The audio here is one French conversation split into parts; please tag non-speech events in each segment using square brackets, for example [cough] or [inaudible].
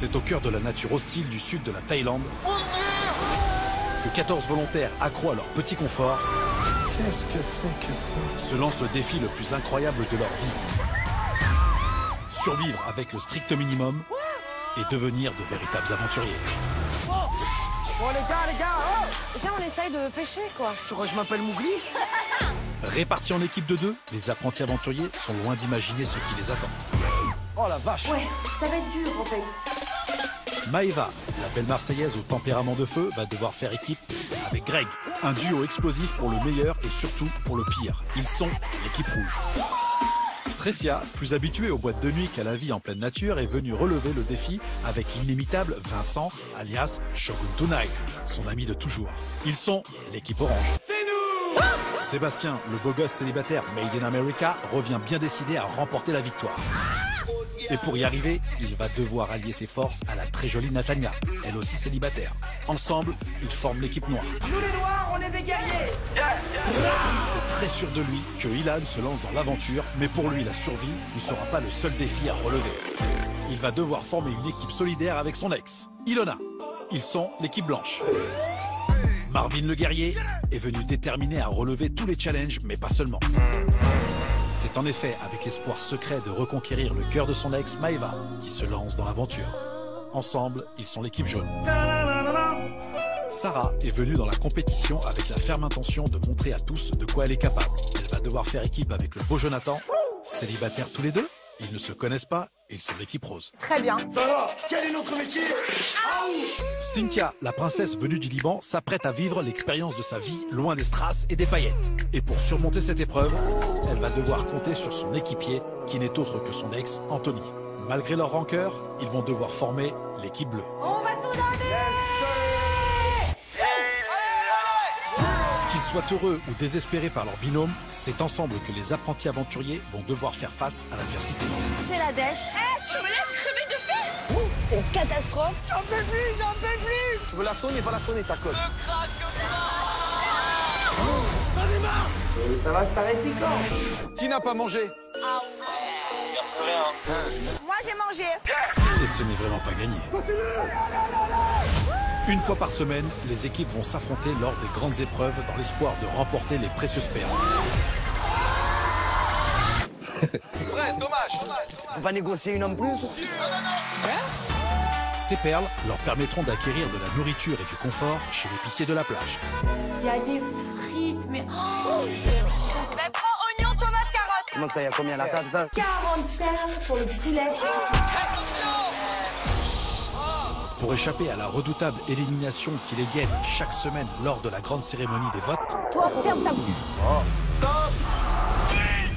C'est au cœur de la nature hostile du sud de la Thaïlande que 14 volontaires accrois à leur petit confort Qu'est-ce que c'est que ça? Se lancent le défi le plus incroyable de leur vie. Survivre avec le strict minimum et devenir de véritables aventuriers. Bon les gars, les gars, oh Viens, on essaye de pêcher, quoi. Tu crois que je m'appelle Mougli Répartis en équipe de deux, les apprentis aventuriers sont loin d'imaginer ce qui les attend. Oh la vache Ouais, ça va être dur, en fait. Maeva, la belle Marseillaise au tempérament de feu, va devoir faire équipe avec Greg, un duo explosif pour le meilleur et surtout pour le pire. Ils sont l'équipe rouge. Tricia, plus habituée aux boîtes de nuit qu'à la vie en pleine nature, est venue relever le défi avec l'inimitable Vincent, alias Shogun Tonight, son ami de toujours. Ils sont l'équipe orange. C'est nous Sébastien, le beau gosse célibataire Made in America, revient bien décidé à remporter la victoire. Et pour y arriver, il va devoir allier ses forces à la très jolie Natania, elle aussi célibataire. Ensemble, ils forment l'équipe noire. Nous les noirs, on est des guerriers C'est très sûr de lui que Ilan se lance dans l'aventure, mais pour lui, la survie ne sera pas le seul défi à relever. Il va devoir former une équipe solidaire avec son ex, Ilona. Ils sont l'équipe blanche. Marvin le guerrier est venu déterminé à relever tous les challenges, mais pas seulement. C'est en effet avec l'espoir secret de reconquérir le cœur de son ex, Maeva, qui se lance dans l'aventure. Ensemble, ils sont l'équipe jaune. Sarah est venue dans la compétition avec la ferme intention de montrer à tous de quoi elle est capable. Elle va devoir faire équipe avec le beau Jonathan, célibataires tous les deux. Ils ne se connaissent pas, ils sont l'équipe rose. Très bien. Alors, quel est notre métier? Cynthia, la princesse venue du Liban, s'apprête à vivre l'expérience de sa vie loin des strass et des paillettes. Et pour surmonter cette épreuve, elle va devoir compter sur son équipier, qui n'est autre que son ex, Anthony. Malgré leur rancœur, ils vont devoir former l'équipe bleue. On va tout donner Qu'ils soient heureux ou désespérés par leur binôme, c'est ensemble que les apprentis aventuriers vont devoir faire face à l'adversité. C'est la dèche. Tu me laisses crever de faim C'est une catastrophe. J'en peux plus, j'en peux plus Tu veux la sonner, va la sonner ta cote. Ça va s'arrêter quand? Qui n'a pas mangé? Moi, j'ai mangé. Et ce n'est vraiment pas gagné. Une fois par semaine, les équipes vont s'affronter lors des grandes épreuves dans l'espoir de remporter les précieuses perles. Reste, dommage On va négocier une en plus Ces perles leur permettront d'acquérir de la nourriture et du confort chez l'épicier de la plage. Il y a des frites, mais... Oh Ben prends oignon, tomate, carotte Comment ça, il y a combien la table 40 perles pour le poulet. Pour échapper à la redoutable élimination qui les guette chaque semaine lors de la grande cérémonie des votes, Toi, ferme ta bouche.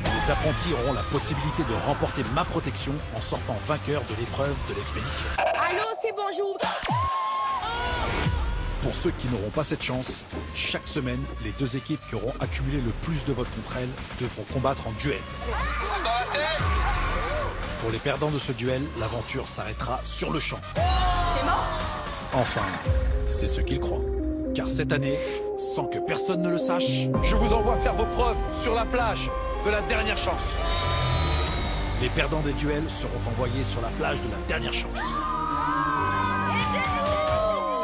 les apprentis auront la possibilité de remporter ma protection en sortant vainqueur de l'épreuve de l'expédition. Allô, c'est bonjour. Pour ceux qui n'auront pas cette chance, chaque semaine, les deux équipes qui auront accumulé le plus de votes contre elles devront combattre en duel. Pour les perdants de ce duel, l'aventure s'arrêtera sur le champ. Enfin, c'est ce qu'ils croient. Car cette année, sans que personne ne le sache, Je vous envoie faire vos preuves sur la plage de la dernière chance. les perdants des duels seront envoyés sur la plage de la dernière chance.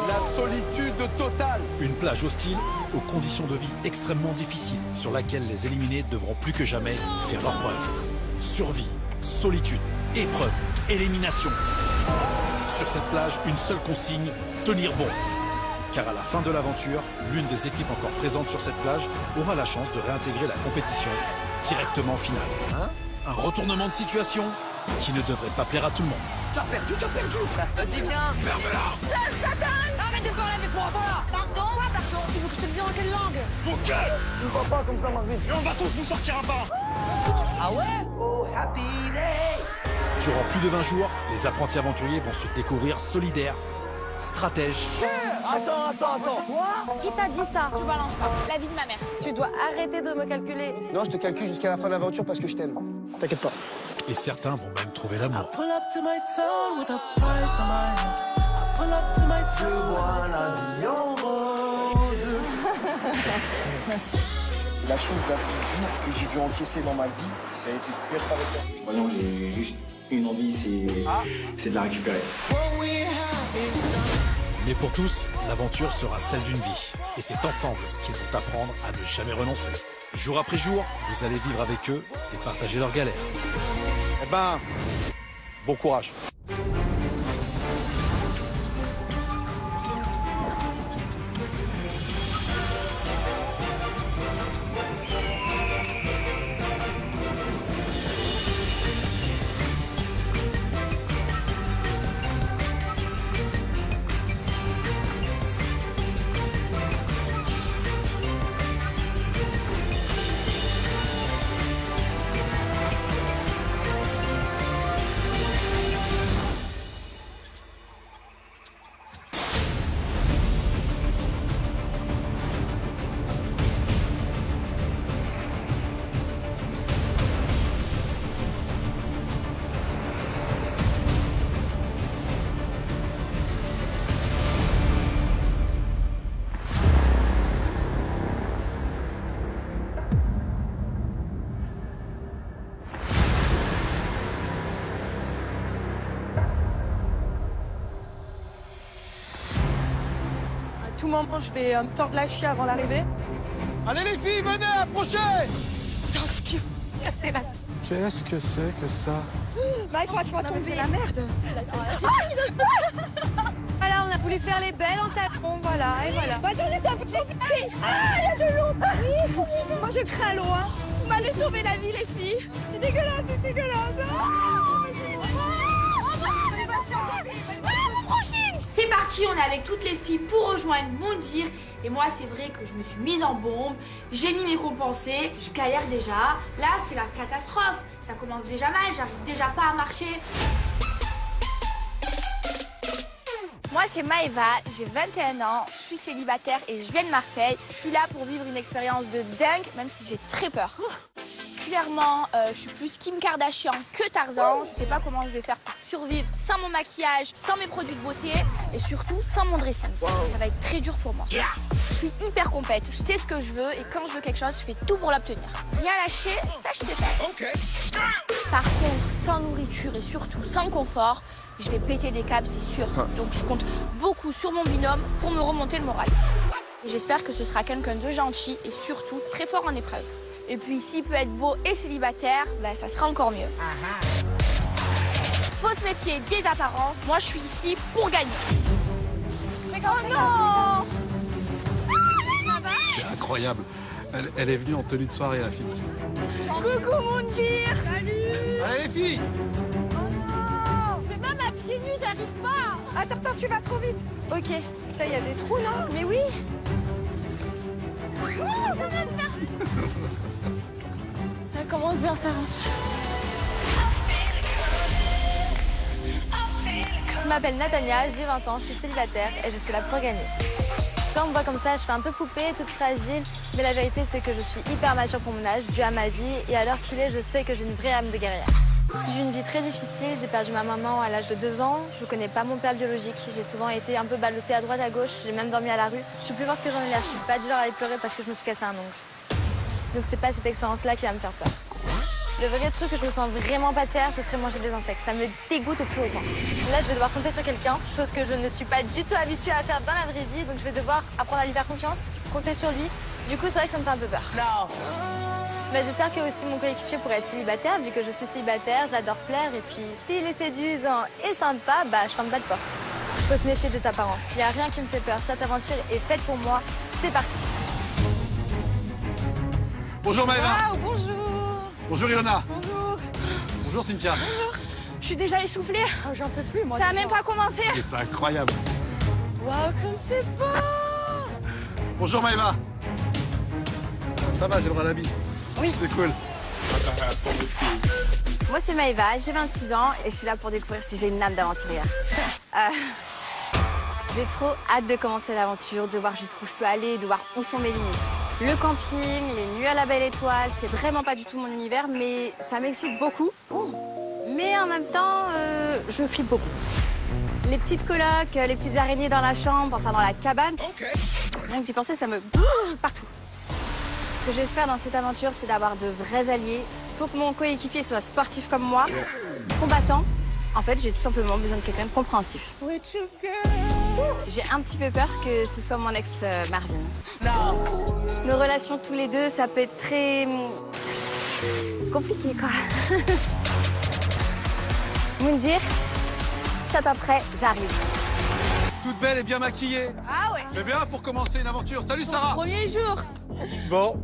La solitude totale. Une plage hostile aux conditions de vie extrêmement difficiles sur laquelle les éliminés devront plus que jamais faire leur preuve. Survie, solitude, épreuve, élimination. Sur cette plage, une seule consigne, tenir bon. Car à la fin de l'aventure, l'une des équipes encore présentes sur cette plage aura la chance de réintégrer la compétition directement en finale. Un retournement de situation qui ne devrait pas plaire à tout le monde. Tu as perdu, tu as perdu. Vas-y, viens. Arrête de parler avec moi, voilà. Pardon? Quoi, pardon? Tu veux que je te dise en quelle langue? Ok Tu me vois pas comme ça, Marvin Et on va tous vous sortir un pain Ah ouais? Oh, happy day Durant plus de 20 jours, les apprentis aventuriers vont se découvrir solidaires, stratèges, Attends, attends, attends Qui t'a dit ça Je balance pas. La vie de ma mère. Tu dois arrêter de me calculer. Non, je te calcule jusqu'à la fin de l'aventure parce que je t'aime. T'inquiète pas. et certains vont même trouver l'amour. La chose la plus dure que j'ai dû encaisser dans ma vie, ça a été de cuire avec toi. Moi non, j'ai juste Une envie, c'est c'est de la récupérer. Mais pour tous, l'aventure sera celle d'une vie. Et c'est ensemble qu'ils vont apprendre à ne jamais renoncer. Jour après jour, vous allez vivre avec eux et partager leurs galères. Eh ben, bon courage. Tout moment, je vais euh, me tordre la chie avant l'arrivée. Allez les filles, venez, approchez Attention, casser la Qu'est-ce que c'est que ça Bah, il faut, tomber. C'est la merde. Voilà, on a voulu faire les belles en talons, voilà, et voilà. Bah, attendez, ça peut Ah, il y a de l'eau Moi, je crains l'eau, hein. Vous m'avez sauvé la vie, les filles. C'est dégueulasse, c'est dégueulasse. Ah, vas-y. Ah, C'est parti, on est avec toutes les filles pour rejoindre Mondir. Et moi, c'est vrai que je me suis mise en bombe. J'ai mis mes compensés. Je galère déjà. Là, c'est la catastrophe. Ça commence déjà mal. J'arrive déjà pas à marcher. Moi, c'est Maëva, j'ai 21 ans, je suis célibataire et je viens de Marseille. Je suis là pour vivre une expérience de dingue, même si j'ai très peur. Clairement, euh, je suis plus Kim Kardashian que Tarzan. Je sais pas comment je vais faire pour survivre sans mon maquillage, sans mes produits de beauté et surtout sans mon dressing. Ça va être très dur pour moi. Je suis hyper compète, je sais ce que je veux et quand je veux quelque chose, je fais tout pour l'obtenir. Rien lâcher, ça je sais faire. Par contre, sans nourriture et surtout sans confort, je vais péter des câbles, c'est sûr. Donc je compte beaucoup sur mon binôme pour me remonter le moral. J'espère que ce sera quelqu'un de gentil et surtout très fort en épreuve. Et puis s'il peut être beau et célibataire, bah, ça sera encore mieux. Faut se méfier des apparences. Moi, je suis ici pour gagner. Mais oh non C'est incroyable. Elle, elle est venue en tenue de soirée, la fille. Coucou, mon dire Salut Allez les filles Mais même à pieds nus, j'arrive pas Attends, attends, tu vas trop vite Ok. Ça, il y a des trous, non? Mais oui Ça commence bien cette aventure. Je m'appelle Natania, j'ai 20 ans, je suis célibataire et je suis là pour gagner. Quand on me voit comme ça, je fais un peu poupée, toute fragile, mais la vérité c'est que je suis hyper mature pour mon âge, dû à ma vie, et à l'heure qu'il est, je sais que j'ai une vraie âme de guerrière. J'ai eu une vie très difficile, j'ai perdu ma maman à l'âge de 2 ans, je connais pas mon père biologique, j'ai souvent été un peu ballottée à droite à gauche, j'ai même dormi à la rue. Je suis plus forte que j'en ai l'air, je suis pas du genre à aller pleurer parce que je me suis cassé un ongle. Donc c'est pas cette expérience-là qui va me faire peur. Le vrai truc que je me sens vraiment pas de faire, ce serait manger des insectes. Ça me dégoûte au plus haut point. Là, je vais devoir compter sur quelqu'un, chose que je ne suis pas du tout habituée à faire dans la vraie vie, donc je vais devoir apprendre à lui faire confiance, compter sur lui. Du coup, c'est vrai que ça me fait un peu peur. Non Mais j'espère que aussi mon coéquipier pourrait être célibataire, vu que je suis célibataire, j'adore plaire, et puis s'il est séduisant et sympa, bah je ferme pas de porte. Faut se méfier des apparences. Il n'y a rien qui me fait peur. Cette aventure est faite pour moi. C'est parti. Bonjour Maëva. Waouh, bonjour Bonjour Ilona. Bonjour Bonjour Cynthia. Je suis déjà essoufflée. Oh, J'en peux plus, moi. Ça a déjà. même pas commencé. C'est incroyable. Waouh, comme c'est beau Bonjour Maëva. Ça va, j'ai le droit à la bise. Oui. C'est cool. Moi, c'est Maëva, j'ai 26 ans et je suis là pour découvrir si j'ai une âme d'aventurière. Euh, j'ai trop hâte de commencer l'aventure, de voir jusqu'où je peux aller, de voir où sont mes limites. Le camping, les nuits à la belle étoile, c'est vraiment pas du tout mon univers, mais ça m'excite beaucoup. Mais en même temps, euh, je flippe beaucoup. Les petites colocs, les petites araignées dans la chambre, enfin dans la cabane. Rien que d'y penser, ça me bouge partout. Ce que j'espère dans cette aventure, c'est d'avoir de vrais alliés. Faut que mon coéquipier soit sportif comme moi. combattant. En fait, j'ai tout simplement besoin de quelqu'un de compréhensif. J'ai un petit peu peur que ce soit mon ex euh, Marvin. Nos relations tous les deux, ça peut être très hum, compliqué, quoi. [laughs] Moundir, ça après, j'arrive. Toute belle et bien maquillée. Ah ouais C'est bien pour commencer une aventure. Salut Sarah. Premier jour Bon.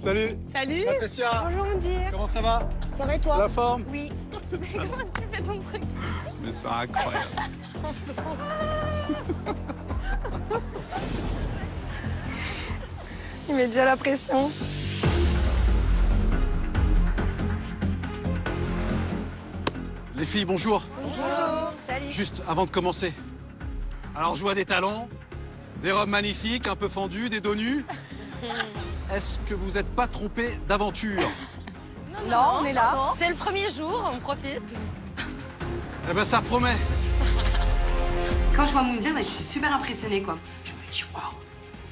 Salut. Salut Patricia. Bonjour Moundir Comment ça va? Ça va et toi? La forme? Oui. Mais [laughs] comment tu fais ton truc? Mais c'est incroyable. Il met déjà la pression. Les filles, bonjour. Bonjour Salut Juste avant de commencer. Alors, je vois des talons, des robes magnifiques, un peu fendues, des dos nus. [laughs] Est-ce que vous n'êtes pas trompé d'aventure [laughs] Non, on est là. C'est le premier jour, on profite. Eh ben, ça promet. [laughs] Quand je vois Moundir, bah, je suis super impressionnée, quoi. Je me dis, waouh,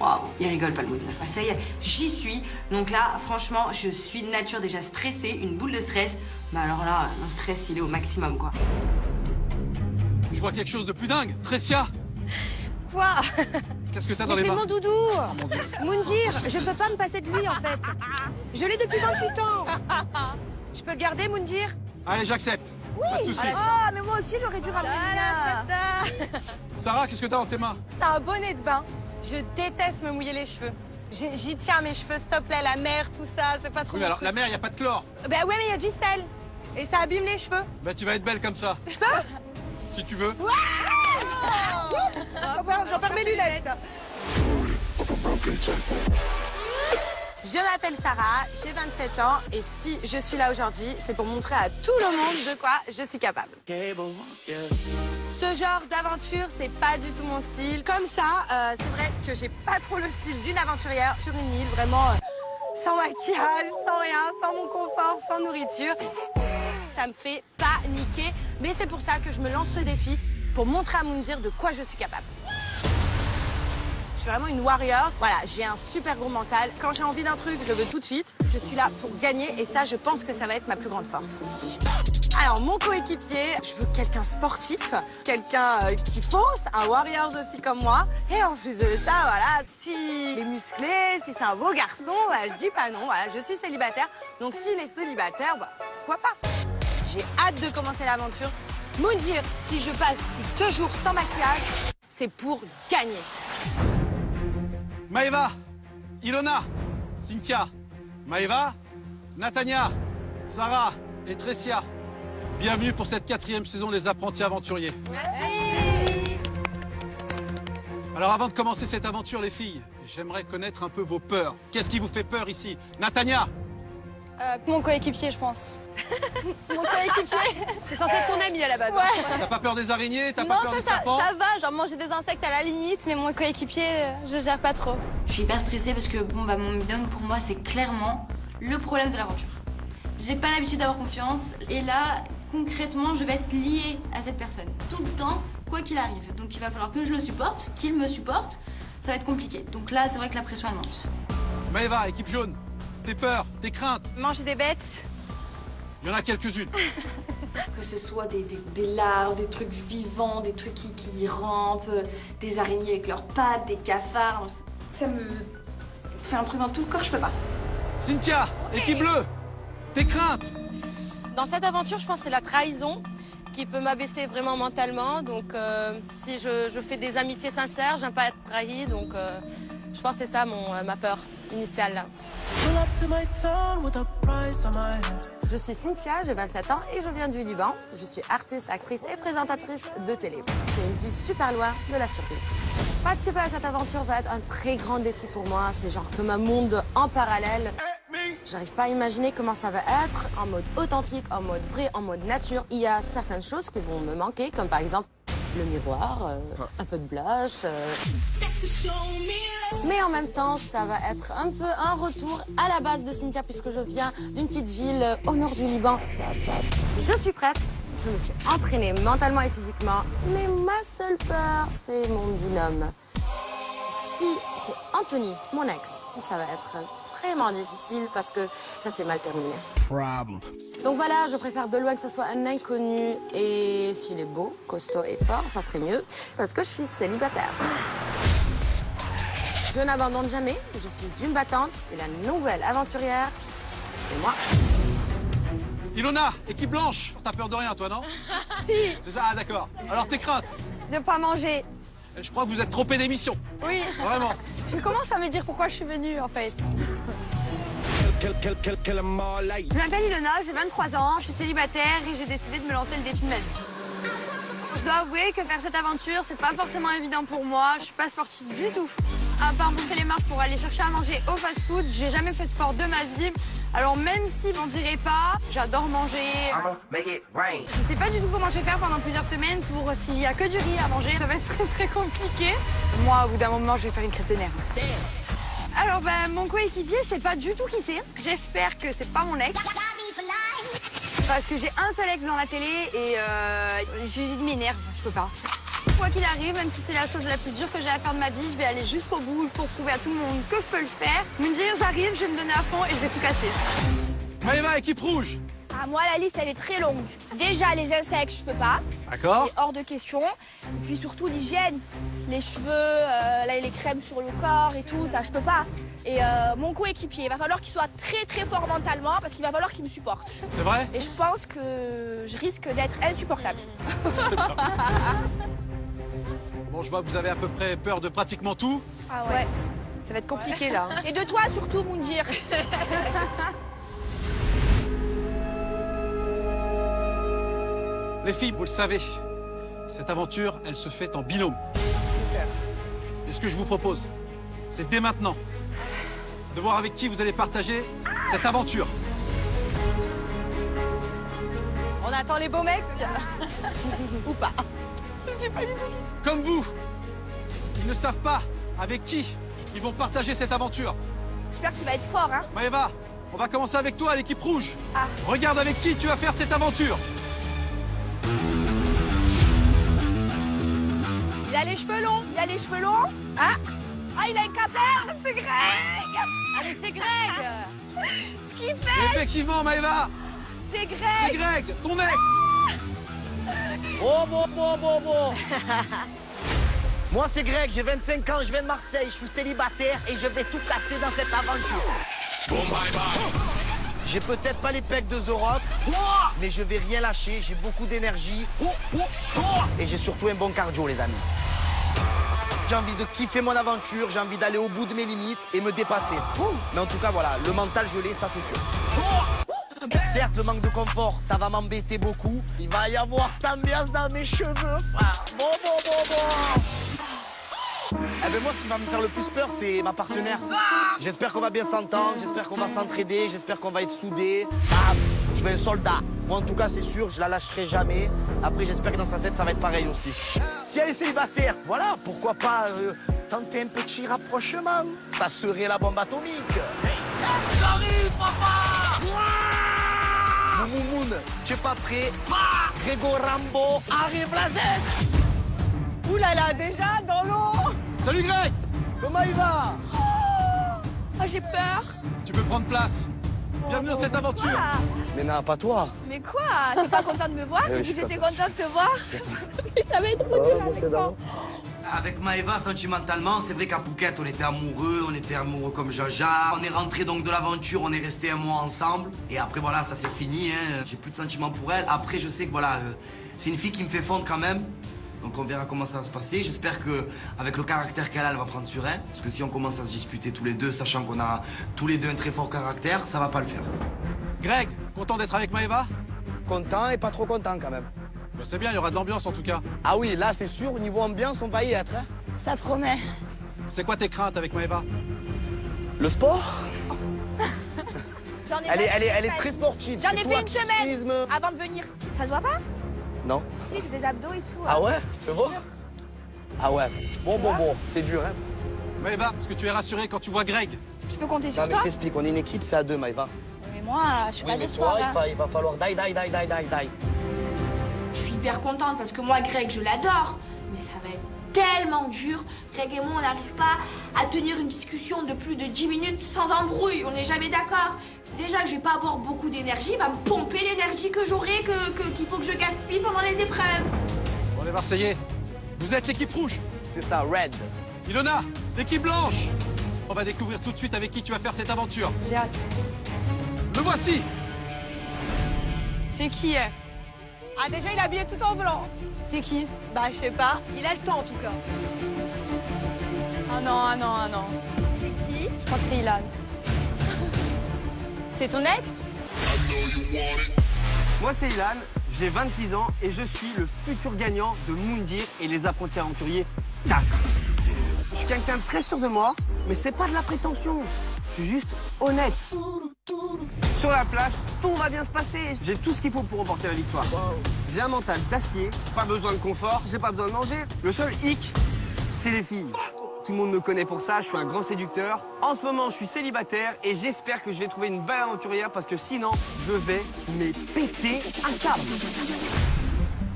waouh, il rigole pas le Moundir. Bah, ça y est, j'y suis. Donc là, franchement, je suis de nature déjà stressée, une boule de stress. Mais alors là, mon stress, il est au maximum, quoi. Je vois quelque chose de plus dingue. Tricia, Quoi? [laughs] qu'est-ce que t'as dans Mais les c'est mon doudou Moundir, je peux pas me passer de lui, en fait. Je l'ai depuis 28 ans. [laughs] Je peux le garder, Moundir Allez, j'accepte. Pas de soucis. Ah, mais moi aussi, j'aurais dû ramener Sarah, qu'est-ce que t'as dans tes mains C'est un bonnet de bain. Je déteste me mouiller les cheveux. J'y tiens mes cheveux, te plaît, la mer, tout ça, c'est pas trop Oui, mon alors truc. la mer, il a pas de chlore. Ben ouais, mais il y a du sel. Et ça abîme les cheveux. Bah, tu vas être belle comme ça. Je peux? Si tu veux. J'en perds mes lunettes. Je m'appelle Sarah, j'ai 27 ans et si je suis là aujourd'hui, c'est pour montrer à tout le monde de quoi je suis capable. Ce genre d'aventure, c'est pas du tout mon style. Comme ça, euh, c'est vrai que j'ai pas trop le style d'une aventurière sur une île, vraiment euh, sans maquillage, sans rien, sans mon confort, sans nourriture. Ça me fait paniquer, mais c'est pour ça que je me lance ce défi pour montrer à Moundir de quoi je suis capable. Je suis vraiment une warrior. Voilà, j'ai un super gros mental. Quand j'ai envie d'un truc, je le veux tout de suite. Je suis là pour gagner et ça, je pense que ça va être ma plus grande force. Alors, mon coéquipier, je veux quelqu'un sportif, quelqu'un euh, qui fonce, un warrior aussi comme moi. Et en plus de ça, voilà, s'il est musclé, si c'est un beau garçon, bah, je dis pas non. Voilà, je suis célibataire. Donc, s'il est célibataire, bah, pourquoi pas? J'ai hâte de commencer l'aventure. Moundir, si je passe deux jours sans maquillage, c'est pour gagner. Maëva, Ilona, Cynthia, Maëva, Natania, Sarah et Tricia. Bienvenue pour cette quatrième saison des apprentis aventuriers. Alors avant de commencer cette aventure, les filles, j'aimerais connaître un peu vos peurs. Qu'est-ce qui vous fait peur ici? Natania Euh, mon coéquipier, je pense. [laughs] mon coéquipier C'est censé être ton ami à la base. hein. T'as pas peur des araignées? T'as Non, pas peur ça, des ça, serpents? ça va, genre manger des insectes à la limite, mais mon coéquipier, euh, je gère pas trop. Je suis hyper stressée parce que bon bah mon binôme pour moi c'est clairement le problème de l'aventure. J'ai pas l'habitude d'avoir confiance et là concrètement je vais être liée à cette personne tout le temps quoi qu'il arrive. Donc il va falloir que je le supporte, qu'il me supporte. Ça va être compliqué. Donc là c'est vrai que la pression elle monte. Maëva, équipe jaune, tes peurs, tes craintes, Manger des bêtes, il y en a quelques-unes. [laughs] Que ce soit des, des, des larves, des trucs vivants, des trucs qui, qui rampent, des araignées avec leurs pattes, des cafards. Ça me fait un truc dans tout le corps, je peux pas. Cynthia, équipe bleue, tes craintes Dans cette aventure, je pense que c'est la trahison qui peut m'abaisser vraiment mentalement. Donc, euh, si je, je fais des amitiés sincères, j'aime pas être trahi. Donc, euh, je pense que c'est ça mon, ma peur initiale. Là. Je suis Cynthia, j'ai 27 ans et je viens du Liban. Je suis artiste, actrice et présentatrice de télé. C'est une vie super loin de la survie. Participer à cette aventure va être un très grand défi pour moi. C'est genre comme un monde en parallèle. J'arrive pas à imaginer comment ça va être en mode authentique, en mode vrai, en mode nature. Il y a certaines choses qui vont me manquer, comme par exemple le miroir, euh, un peu de blush. euh. Mais en même temps, ça va être un peu un retour à la base de Cynthia puisque je viens d'une petite ville euh, au nord du Liban. Je suis prête. Je me suis entraînée mentalement et physiquement. Mais ma seule peur, c'est mon binôme. Si c'est Anthony, mon ex, ça va être vraiment difficile parce que ça s'est mal terminé. Donc voilà, je préfère de loin que ce soit un inconnu et s'il est beau, costaud et fort, ça serait mieux parce que je suis célibataire. Je n'abandonne jamais, je suis une battante et la nouvelle aventurière, c'est moi. Ilona, équipe blanche. T'as peur de rien, toi, non [laughs] Si. C'est ça, ah, d'accord. Alors, tes craintes De pas manger. Je crois que vous êtes trompé d'émission. Oui. Vraiment. [laughs] Je commence à me dire pourquoi je suis venue en fait. Je m'appelle Ilona, j'ai 23 ans, je suis célibataire et j'ai décidé de me lancer le défi de ma vie. Je dois avouer que faire cette aventure, c'est pas forcément évident pour moi. Je suis pas sportive du tout. À part monter les marches pour aller chercher à manger au fast-food, j'ai jamais fait de sport de ma vie. Alors même si j'en dirais pas, j'adore manger. Je sais pas du tout comment je vais faire pendant plusieurs semaines pour s'il y a que du riz à manger, ça va être très très compliqué. Moi, au bout d'un moment, je vais faire une crise de nerfs. Alors ben, mon coéquipier, je sais pas du tout qui c'est. J'espère que c'est pas mon ex. Parce que j'ai un seul ex dans la télé et euh, je il m'énerve, je peux pas. Quoi qu'il arrive, même si c'est la chose la plus dure que j'ai à faire de ma vie, je vais aller jusqu'au bout pour prouver à tout le monde que je peux le faire. Me dire j'arrive, je vais me donner à fond et je vais tout casser. Maëva, équipe rouge. Ah, moi, la liste, elle est très longue. Déjà, les insectes, je peux pas. D'accord. C'est hors de question. Et puis surtout, l'hygiène. Les cheveux, euh, là, les crèmes sur le corps et tout, ça, je peux pas. Et euh, mon coéquipier, il va falloir qu'il soit très très fort mentalement parce qu'il va falloir qu'il me supporte. C'est vrai? Et je pense que je risque d'être insupportable. [laughs] Bon, je vois que vous avez à peu près peur de pratiquement tout. Ah ouais. Ça va être compliqué là. Et de toi surtout, Moundir. [laughs] Les filles, vous le savez, cette aventure, elle se fait en binôme. Et ce que je vous propose, c'est dès maintenant de voir avec qui vous allez partager cette aventure. On attend les beaux mecs [laughs] Ou pas Pas du tout Comme vous, ils ne savent pas avec qui ils vont partager cette aventure. J'espère qu'il va être fort, hein. Maëva, on va commencer avec toi, l'équipe rouge. Ah. Regarde avec qui tu vas faire cette aventure. Il a les cheveux longs. Il a les cheveux longs. Ah Ah, il a une capelle. C'est Greg. Allez, c'est Greg [laughs] Ce qu'il fait. Effectivement, Maëva, C'est Greg. c'est Greg, ton ex. Oh bon, bon, bon, bon Moi c'est Greg, j'ai 25 ans, je viens de Marseille, je suis célibataire et je vais tout casser dans cette aventure. J'ai peut-être pas les pecs de The Rock, mais je vais rien lâcher, j'ai beaucoup d'énergie et j'ai surtout un bon cardio les amis. J'ai envie de kiffer mon aventure, j'ai envie d'aller au bout de mes limites et me dépasser. Mais en tout cas voilà, le mental je l'ai, ça c'est sûr. Certes, le manque de confort, ça va m'embêter beaucoup. Il va y avoir cette ambiance dans mes cheveux, frère. Bon, bon, bon, bon. Eh ben moi, ce qui va me faire le plus peur, c'est ma partenaire. J'espère qu'on va bien s'entendre, j'espère qu'on va s'entraider, j'espère qu'on va être soudés. Bam, je veux un soldat. Moi, en tout cas, c'est sûr, je la lâcherai jamais. Après, j'espère que dans sa tête, ça va être pareil aussi. Si elle est célibataire, voilà, pourquoi pas euh, tenter un petit rapprochement Ça serait la bombe atomique. J'arrive, papa Moumoun, tu es pas prêt? Grégo Rambo, arrive la Z Ouh là là, déjà dans l'eau Salut Greg Comment il va? Oh, j'ai peur. Tu peux prendre place. Bienvenue dans cette aventure. Ah, Mais non, pas toi. mais quoi? T'es pas content de me voir J'ai dit que j'étais pas contente de te voir. Mais [laughs] ça va être trop dur avec toi. Avec Maëva, sentimentalement, c'est vrai qu'à Phuket, on était amoureux, on était amoureux comme Jaja. On est rentré donc de l'aventure, on est resté un mois ensemble. Et après, voilà, ça c'est fini, hein. j'ai plus de sentiments pour elle. Après, je sais que voilà, euh, c'est une fille qui me fait fondre quand même. Donc on verra comment ça va se passer. J'espère que avec le caractère qu'elle a, elle va prendre sur elle. Parce que si on commence à se disputer tous les deux, sachant qu'on a tous les deux un très fort caractère, ça va pas le faire. Greg, content d'être avec Maëva Content et pas trop content quand même. Bah, C'est bien, il y aura de l'ambiance en tout cas. Ah oui, là c'est sûr, au niveau ambiance, on va y être. hein. Ça promet. C'est quoi tes craintes avec Maëva Le sport? J'en ai Elle fait est, elle est, elle est très sportive. J'en ai fait une semaine avant de venir. Ça se voit pas? Non. Si, j'ai des abdos et tout. Ah ouais? Tu vois Ah ouais. Bon, bon, bon, c'est dur, hein. Maëva, est-ce que tu es rassuré quand tu vois Greg? Je peux compter sur mais toi? je t'explique, on est une équipe, c'est à deux, Maëva. Mais moi, je suis Oui, pas mais de toi, il hein. va, il va falloir die, die, die, die, die, die, die. Je suis hyper contente parce que moi, Greg, je l'adore. Mais ça va être tellement dur. Greg et moi, on n'arrive pas à tenir une discussion de plus de 10 minutes sans embrouille. On n'est jamais d'accord. Déjà que je vais pas avoir beaucoup d'énergie, il va me pomper l'énergie que j'aurai, que, que- qu'il faut que je gaspille pendant les épreuves. Bon, les Marseillais, vous êtes l'équipe rouge. C'est ça, Red. Ilona, l'équipe blanche. On va découvrir tout de suite avec qui tu vas faire cette aventure. J'ai hâte. Le voici. C'est qui euh? Ah, déjà, il est habillé tout en blanc. C'est qui? Bah, je sais pas. Il a le temps en tout cas. Ah non, ah non, ah non. C'est qui? Je crois que c'est Ilan. [laughs] C'est ton ex? Moi, c'est Ilan, j'ai 26 ans et je suis le futur gagnant de Moundir et les apprentis aventuriers 4. Je suis quelqu'un de très sûr de moi, mais c'est pas de la prétention. Je suis juste honnête. Sur la plage, tout va bien se passer. J'ai tout ce qu'il faut pour remporter la victoire. J'ai un mental d'acier, pas besoin de confort, j'ai pas besoin de manger. Le seul hic, c'est les filles. Tout le monde me connaît pour ça, je suis un grand séducteur. En ce moment, je suis célibataire et j'espère que je vais trouver une belle aventurière parce que sinon, je vais me péter un câble.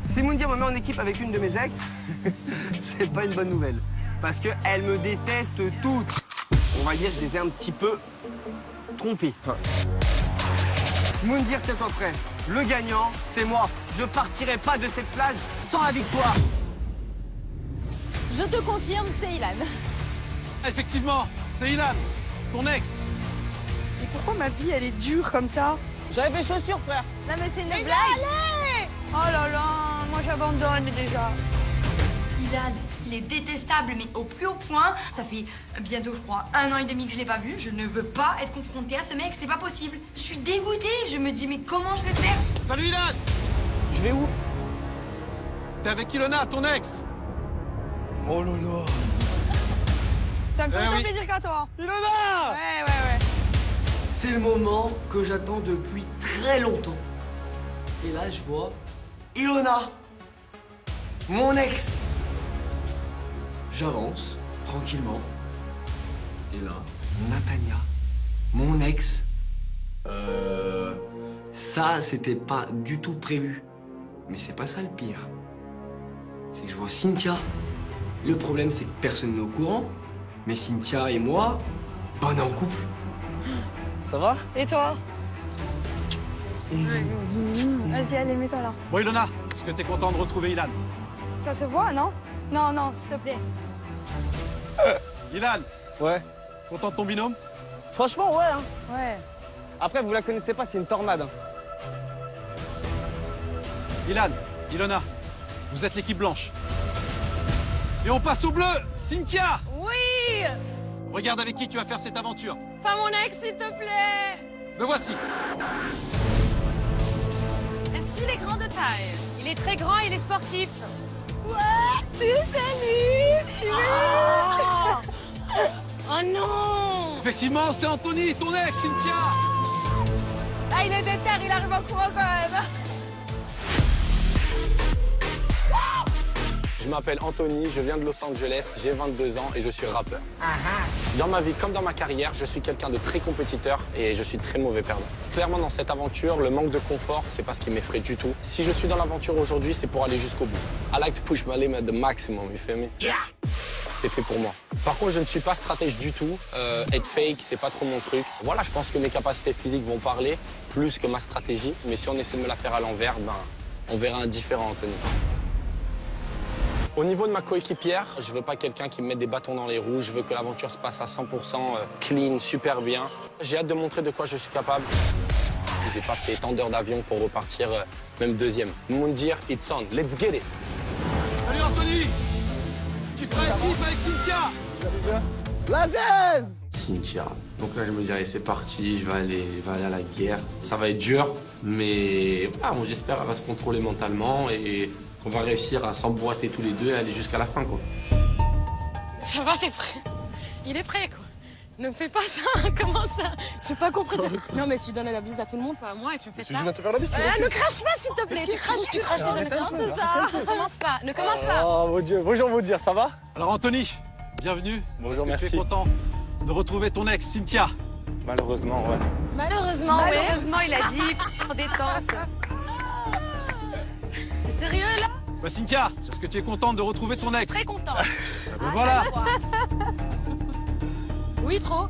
Si Moundir me met en équipe avec une de mes ex, [laughs] c'est pas une bonne nouvelle. Parce qu'elle me déteste toutes. On va dire que je les ai un petit peu trompées. Moundir, tiens-toi prêt. Le gagnant, c'est moi. Je partirai pas de cette plage sans la victoire. Je te confirme, c'est Ilan. Effectivement, c'est Ilan, ton ex. Mais pourquoi ma vie elle est dure comme ça? J'avais fait chaussures, frère. Non mais c'est une Mais blague. allez Oh là là, moi j'abandonne déjà. Ilan, il est détestable, mais au plus haut point. Ça fait bientôt, je crois, un an et demi que je l'ai pas vu. Je ne veux pas être confrontée à ce mec, c'est pas possible. Je suis dégoûtée, je me dis, mais comment je vais faire? Salut Ilan Je vais où? T'es avec Ilona, ton ex. Oh là là. Ça me fait Eh autant oui. plaisir qu'à toi. Ilona Ouais, ouais, ouais. C'est le moment que j'attends depuis très longtemps. Et là, je vois Ilona, mon ex. J'avance tranquillement. Et là, Natania, mon ex. Euh. Ça, c'était pas du tout prévu. Mais c'est pas ça le pire. C'est que je vois Cynthia. Le problème, c'est que personne n'est au courant. Mais Cynthia et moi, on est en couple. Ça va? Et toi? Vas-y, allez, mets-toi là. Bon Ilona, est-ce que t'es content de retrouver Ilan Ça se voit, non? Non, non, s'il te plaît. Ilan, Ouais. content de ton binôme? Franchement, ouais. Hein. Ouais. Après, vous la connaissez pas, c'est une tornade. hein. Ilan, Ilona, vous êtes l'équipe blanche. Et on passe au bleu, Cynthia Oui Regarde avec qui tu vas faire cette aventure. Pas mon ex, s'il te plaît Me voici. Est-ce qu'il est grand de taille? Il est très grand, il est sportif. Ouais C'est lui Oh non Effectivement, c'est Anthony, ton ex, Cynthia Ah, il est déter, il arrive en courant quand même Je m'appelle Anthony, je viens de Los Angeles, j'ai 22 ans et je suis rappeur. Dans ma vie comme dans ma carrière, je suis quelqu'un de très compétiteur et je suis très mauvais perdant. Clairement, dans cette aventure, le manque de confort, c'est pas ce qui m'effraie du tout. Si je suis dans l'aventure aujourd'hui, c'est pour aller jusqu'au bout. I like to push my limit at the maximum, you feel me? C'est fait pour moi. Par contre, je ne suis pas stratège du tout. Euh, être fake, c'est pas trop mon truc. Voilà, je pense que mes capacités physiques vont parler plus que ma stratégie. Mais si on essaie de me la faire à l'envers, ben, on verra un différent, Anthony. Au niveau de ma coéquipière, je veux pas quelqu'un qui me mette des bâtons dans les roues. Je veux que l'aventure se passe à 100% euh, clean, super bien. J'ai hâte de montrer de quoi je suis capable. J'ai pas fait tant d'heures d'avion pour repartir euh, même deuxième. Moundir, it's on. Let's get it. Salut Anthony Tu feras équipe avec Cynthia Blazaise Cynthia. Donc là, je me dis, allez, c'est parti, je vais aller, je vais aller à la guerre. Ça va être dur, mais voilà, bon, j'espère qu'elle va se contrôler mentalement et qu'on va réussir à s'emboîter tous les deux et aller jusqu'à la fin, quoi. Ça va, t'es prêt? Il est prêt, quoi. Ne me fais pas ça, [laughs] comment ça? J'ai pas compris. Non, mais tu donnes la bise à tout le monde, pas à moi, et tu me fais ça. Je viens te faire la bise, tu Euh, ne crache pas, s'il te plaît. Tu craches, tu craches déjà, ne crache pas. Ne commence pas, ne commence pas. Oh mon dieu, bonjour vous dire, ça va? Alors Anthony, bienvenue. Bonjour, que Tu merci. es content de retrouver ton ex, Cynthia? Malheureusement, ouais. Malheureusement. Malheureusement, il a dit [laughs] pour détente. Sérieux là Bah Cynthia, est-ce que tu es contente de retrouver ton ex Très content. [laughs] Ah, ben voilà. Oui, trop.